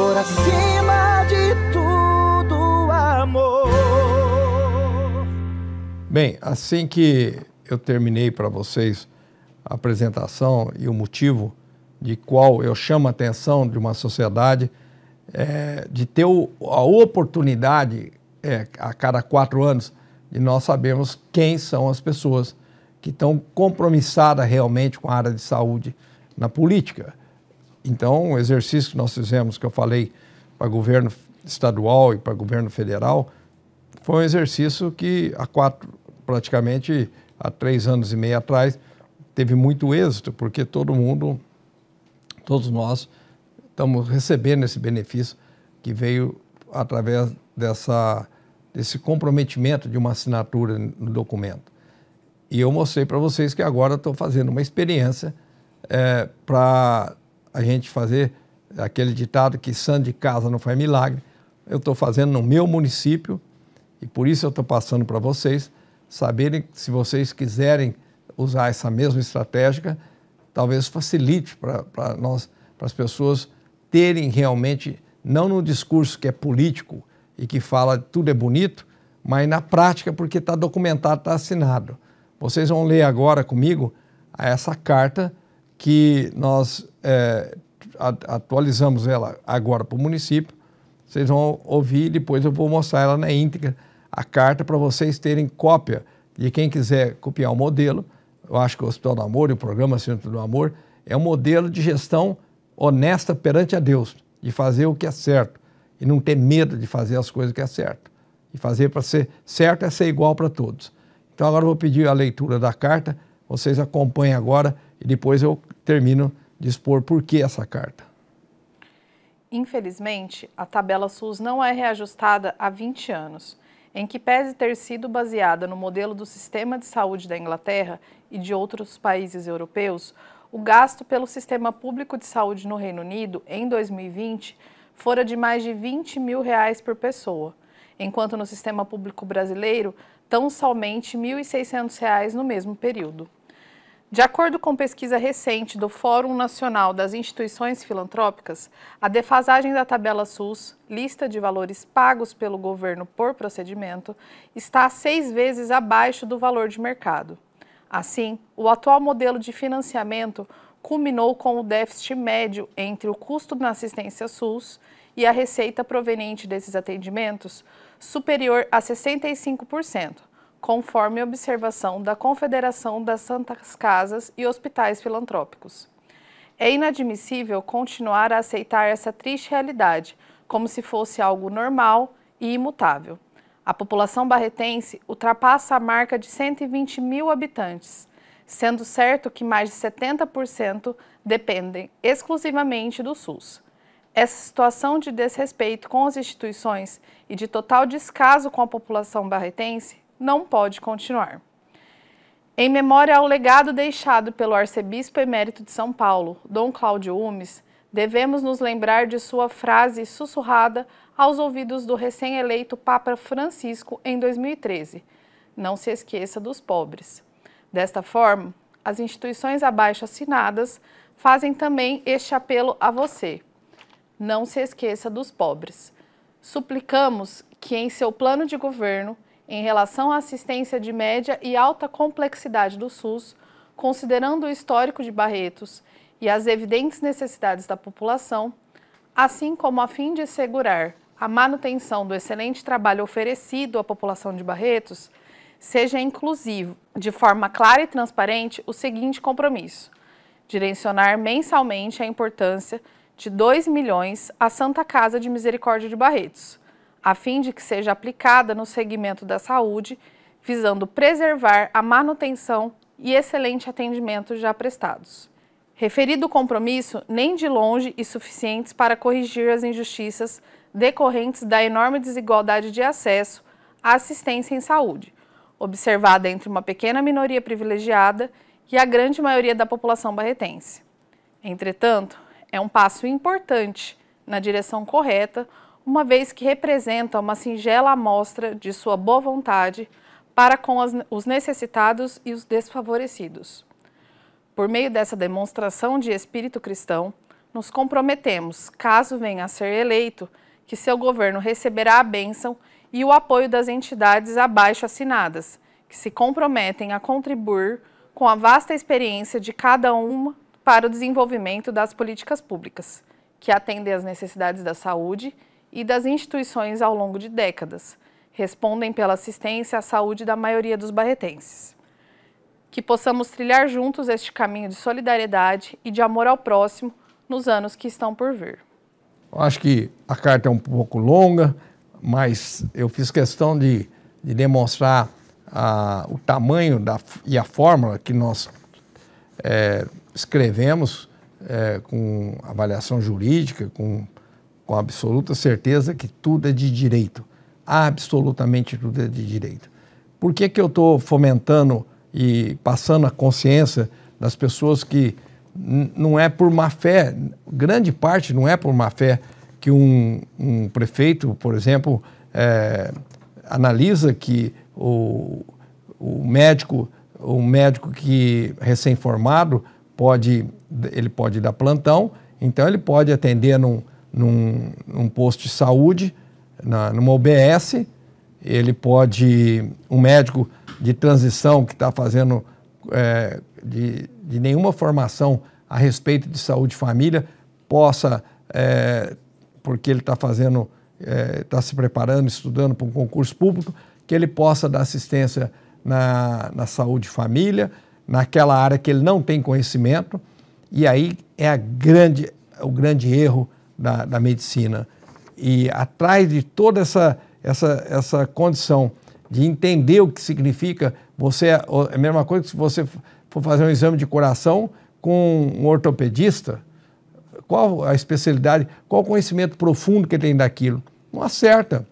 por acima de tudo, amor. Bem, assim que eu terminei para vocês a apresentação e o motivo de qual eu chamo a atenção de uma sociedade é, de ter a oportunidade é, a cada quatro anos de nós sabermos quem são as pessoas que estão compromissadas realmente com a área de saúde na política. Então, o exercício que nós fizemos, que eu falei para governo estadual e para governo federal, foi um exercício que há quatro, praticamente há três anos e meio atrás, teve muito êxito, porque todo mundo, todos nós, estamos recebendo esse benefício que veio através dessa, desse comprometimento de uma assinatura no documento. E eu mostrei para vocês que agora estou fazendo uma experiência é, para a gente fazer aquele ditado que santo de casa não faz milagre. Eu estou fazendo no meu município e por isso eu estou passando para vocês saberem se vocês quiserem usar essa mesma estratégia, talvez facilite para nós, para as pessoas terem realmente, não no discurso que é político e que fala tudo é bonito, mas na prática porque está documentado, está assinado. Vocês vão ler agora comigo essa carta que nós é, atualizamos ela agora para o município. Vocês vão ouvir, depois eu vou mostrar ela na íntegra, a carta para vocês terem cópia de quem quiser copiar o modelo. Eu acho que o Hospital do Amor e o Programa Centro do Amor é um modelo de gestão honesta perante a Deus, de fazer o que é certo e não ter medo de fazer as coisas que é certo. E fazer para ser certo é ser igual para todos. Então agora eu vou pedir a leitura da carta, vocês acompanhem agora e depois eu termino de expor por que essa carta. Infelizmente, a tabela SUS não é reajustada há 20 anos, em que pese ter sido baseada no modelo do sistema de saúde da Inglaterra e de outros países europeus, o gasto pelo sistema público de saúde no Reino Unido em 2020 fora de mais de 20 mil reais por pessoa, enquanto no sistema público brasileiro tão somente R$ 1.600 no mesmo período. De acordo com pesquisa recente do Fórum Nacional das Instituições Filantrópicas, a defasagem da tabela SUS, lista de valores pagos pelo governo por procedimento, está seis vezes abaixo do valor de mercado. Assim, o atual modelo de financiamento culminou com o déficit médio entre o custo na assistência SUS e a receita proveniente desses atendimentos superior a 65%, conforme observação da Confederação das Santas Casas e Hospitais Filantrópicos. É inadmissível continuar a aceitar essa triste realidade como se fosse algo normal e imutável. A população barretense ultrapassa a marca de 120 mil habitantes, sendo certo que mais de 70% dependem exclusivamente do SUS. Essa situação de desrespeito com as instituições e de total descaso com a população barretense não pode continuar. Em memória ao legado deixado pelo arcebispo emérito de São Paulo, Dom Cláudio Umes, devemos nos lembrar de sua frase sussurrada aos ouvidos do recém-eleito Papa Francisco em 2013: Não se esqueça dos pobres. Desta forma, as instituições abaixo assinadas fazem também este apelo a você não se esqueça dos pobres. Suplicamos que, em seu plano de governo, em relação à assistência de média e alta complexidade do SUS, considerando o histórico de Barretos e as evidentes necessidades da população, assim como a fim de assegurar a manutenção do excelente trabalho oferecido à população de Barretos, seja inclusivo, de forma clara e transparente, o seguinte compromisso: direcionar mensalmente a importância de 2 milhões à Santa Casa de Misericórdia de Barretos, a fim de que seja aplicada no segmento da saúde, visando preservar a manutenção e excelente atendimento já prestados. Referido compromisso nem de longe e suficientes para corrigir as injustiças decorrentes da enorme desigualdade de acesso à assistência em saúde, observada entre uma pequena minoria privilegiada e a grande maioria da população barretense. Entretanto, é um passo importante na direção correta, uma vez que representa uma singela amostra de sua boa vontade para com as, os necessitados e os desfavorecidos. Por meio dessa demonstração de espírito cristão, nos comprometemos, caso venha a ser eleito, que seu governo receberá a bênção e o apoio das entidades abaixo assinadas, que se comprometem a contribuir com a vasta experiência de cada uma para o desenvolvimento das políticas públicas, que atendem às necessidades da saúde e das instituições ao longo de décadas, respondem pela assistência à saúde da maioria dos barretenses. Que possamos trilhar juntos este caminho de solidariedade e de amor ao próximo nos anos que estão por vir. Eu acho que a carta é um pouco longa, mas eu fiz questão de, de demonstrar o tamanho da, e a fórmula que nós é, escrevemos é, com avaliação jurídica, com, com absoluta certeza que tudo é de direito. Absolutamente tudo é de direito. Por que, que eu estou fomentando e passando a consciência das pessoas que não é por má fé, grande parte não é por má fé que um, um prefeito, por exemplo, é, analisa que o, o médico, o médico que recém-formado pode, ele pode dar plantão, então ele pode atender num, num, num posto de saúde, na, numa OBS, ele pode, um médico de transição que está fazendo é, de, de nenhuma formação a respeito de saúde e família, possa, é, porque ele está fazendo, está é, se preparando, estudando para um concurso público, que ele possa dar assistência na, na saúde e família, naquela área que ele não tem conhecimento, e aí é a grande, o grande erro da, da medicina. E atrás de toda essa, essa, essa condição de entender o que significa você, é a mesma coisa que se você for fazer um exame de coração com um ortopedista, qual a especialidade, qual o conhecimento profundo que ele tem daquilo? Não acerta.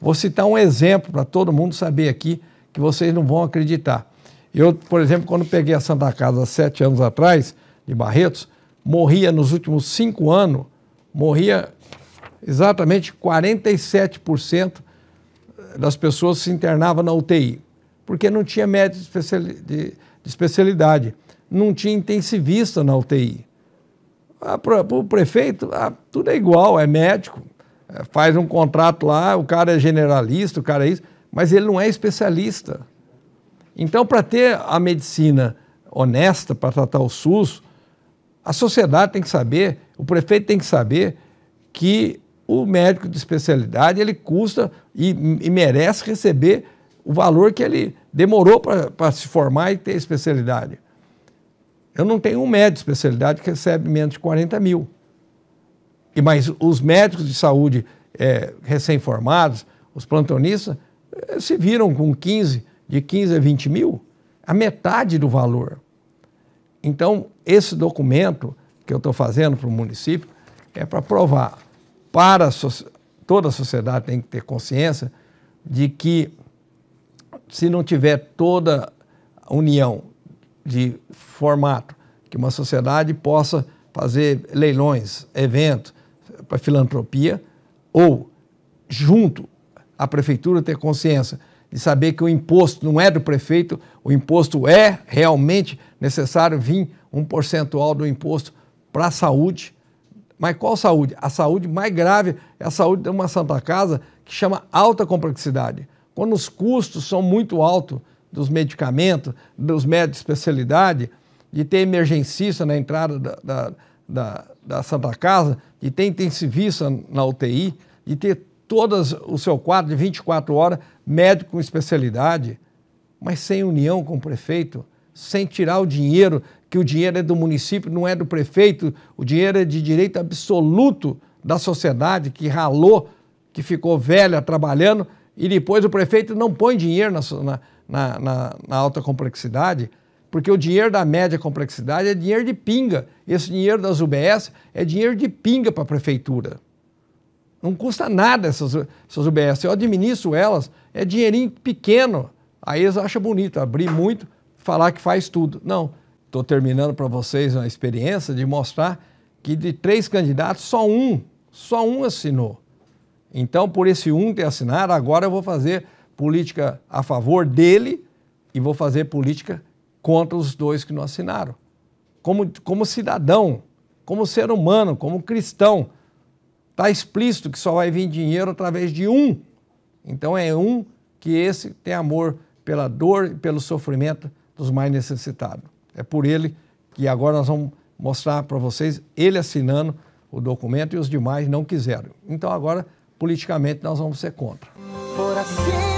Vou citar um exemplo para todo mundo saber aqui que vocês não vão acreditar. Eu, por exemplo, quando peguei a Santa Casa sete anos atrás, de Barretos, morria nos últimos cinco anos, morria exatamente 47% das pessoas se internavam na UTI, porque não tinha médico de especialidade, não tinha intensivista na UTI. Para o prefeito, ah, tudo é igual, é médico, é, faz um contrato lá, o cara é generalista, o cara é isso mas ele não é especialista. Então, para ter a medicina honesta, para tratar o SUS, a sociedade tem que saber, o prefeito tem que saber que o médico de especialidade ele custa e, e merece receber o valor que ele demorou para se formar e ter especialidade. Eu não tenho um médico de especialidade que recebe menos de 40 mil. E, mas os médicos de saúde é, recém-formados, os plantonistas, eh, se viram com 15, de 15 a 20 mil, a metade do valor. Então, esse documento que eu estou fazendo para o município é para provar para a so toda a sociedade tem que ter consciência de que se não tiver toda a união de formato, que uma sociedade possa fazer leilões, eventos para filantropia, ou junto a prefeitura ter consciência de saber que o imposto não é do prefeito, o imposto é realmente necessário vir um percentual do imposto para a saúde. Mas qual saúde? A saúde mais grave é a saúde de uma Santa Casa que chama alta complexidade. Quando os custos são muito altos dos medicamentos, dos médicos de especialidade, de ter emergencista na entrada da, da, da, da Santa Casa, de ter intensivista na UTI, de ter todas o seu quadro de 24 horas, médico com especialidade, mas sem união com o prefeito, sem tirar o dinheiro, que o dinheiro é do município, não é do prefeito, o dinheiro é de direito absoluto da sociedade que ralou, que ficou velha trabalhando, e depois o prefeito não põe dinheiro na, na, na, na alta complexidade, porque o dinheiro da média complexidade é dinheiro de pinga. Esse dinheiro das UBS é dinheiro de pinga para a prefeitura. Não custa nada essas, essas UBS. Eu administro elas, é dinheirinho pequeno. Aí eles acham bonito abrir muito, falar que faz tudo. Não. Estou terminando para vocês uma experiência de mostrar que de três candidatos, só um, só um assinou. Então, por esse um ter assinado, agora eu vou fazer política a favor dele e vou fazer política contra os dois que não assinaram. Como, como cidadão, como ser humano, como cristão, está explícito que só vai vir dinheiro através de um. Então é um que esse tem amor pela dor e pelo sofrimento dos mais necessitados. É por ele que agora nós vamos mostrar para vocês ele assinando o documento e os demais não quiseram. Então agora, politicamente, nós vamos ser contra. Assim